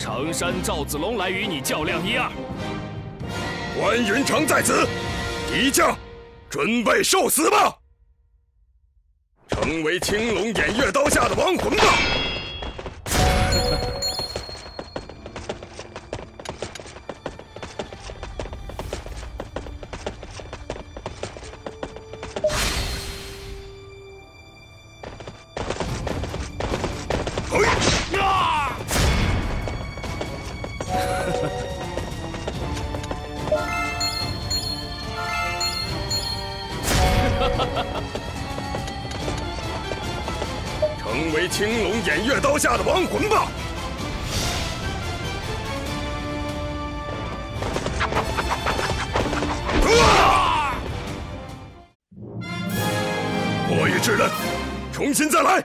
常山赵子龙来与你较量一二。关云长在此，敌将，准备受死吧！成为青龙偃月刀下的亡魂吧！成为青龙偃月刀下的亡魂吧！破玉之刃，重新再来！